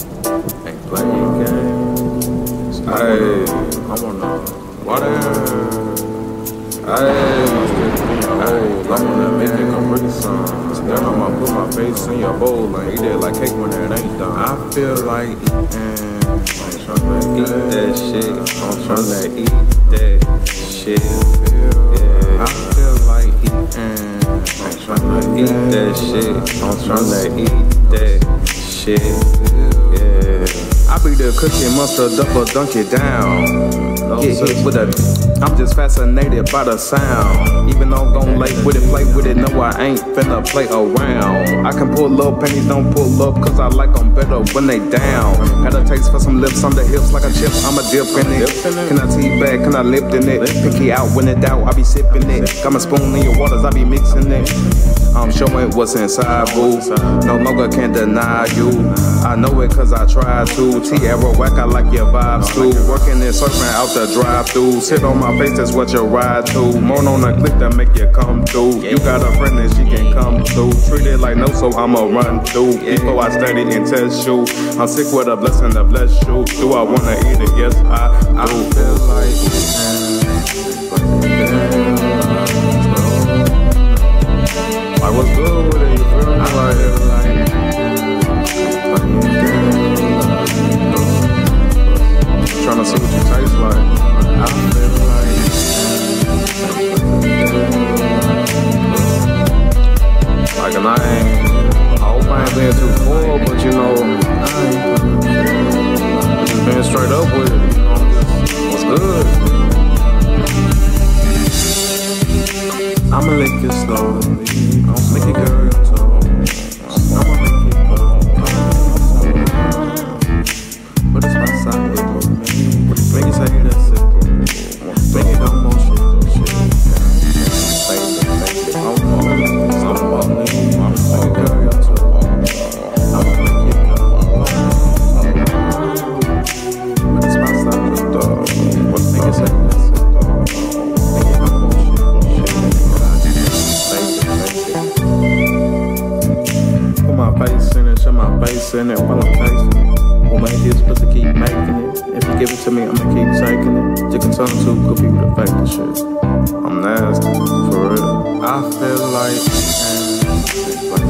Ain't playing games. Hey, I wanna water. Hey, hey, I wanna make it come pretty some. Then I'ma put my face in your bowl and eat it like cake when it ain't done. I feel like eating. I'm tryna eat that shit. I'm tryna eat that shit. Yeah, I feel like eating. I'm tryna eat that shit. I'm tryna eat that shit. Yeah. I be the cookie monster, double dunk it down. Get hit with a. I'm just fascinated by the sound. Even though I'm gon' lay with it, play with it. No, I ain't finna play around. I can pull up, pennies don't pull up, cause I like them better when they down. Got a taste for some lips on the hips like a chip, I'ma dip in it. Can I teabag, can I lift in it? Picky out when it doubt, I be sipping it. Got my spoon in your waters, I be mixing it. I'm showing what's inside, boo. No longer can deny you. I know it cause I try to. Tierra whack, I like your vibes too. Working and surfing out the drive through. Sit on my face, that's what you ride to. Moan on a click that make you come through. You got a friend that she can come through. Treat it like no, so I'ma run through. Before I study and test you. I'm sick with a blessing to bless you. Do I wanna eat it? Yes, I, I do. feel like Like but you know. Just being straight up with it. What's good? I'ma lick it slowly. I'ma make it girl toe. I'ma make it go. But it's my side my face in while I'm tasting it. Who made this pussy keep making it? If you give it to me, I'ma keep taking it. Can turn to good people to fake the shit. I'm nasty, for real. I feel like.